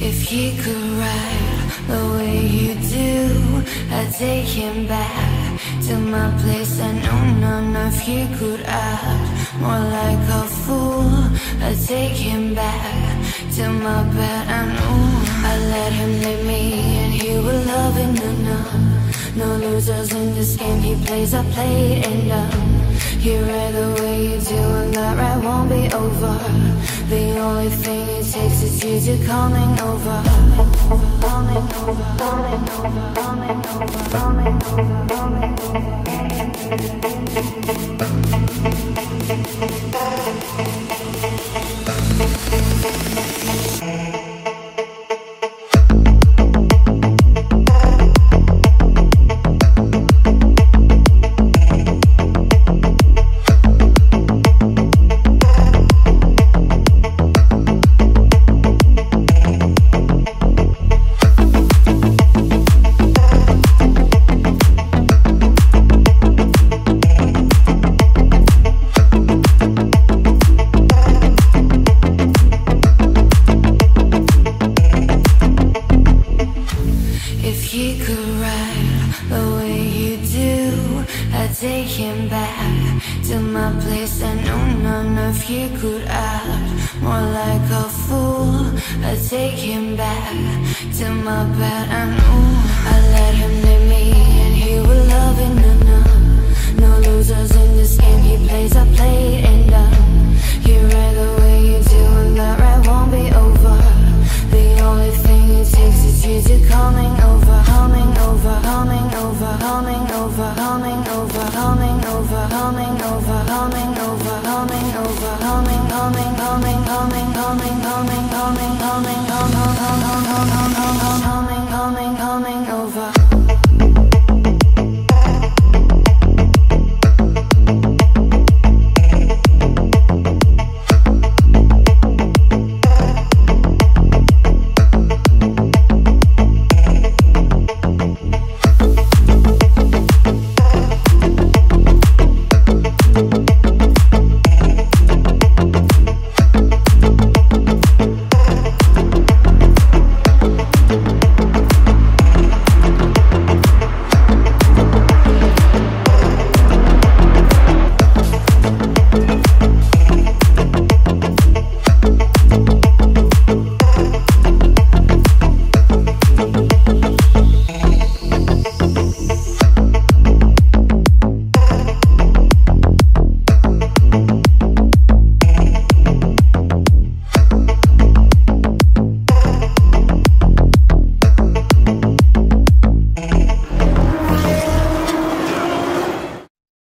If he could ride the way you do, I'd take him back to my place. I know none of he could act more like a fool. I'd take him back to my bed. I know I let him lead me, and he will love it. No, losers in this game. He plays, I play, and um, he read the way you do, and that right won't be over. The only thing it takes is you to coming over. Coming over, coming over, coming over, coming over, coming over. If he could ride the way you do, I'd take him back to my place. I know none of you could act more like a fool. I'd take him back to my bed. I know I let him coming over, coming over, coming, coming, coming, coming, coming, coming, coming, coming, coming, coming, coming, coming, coming, coming over.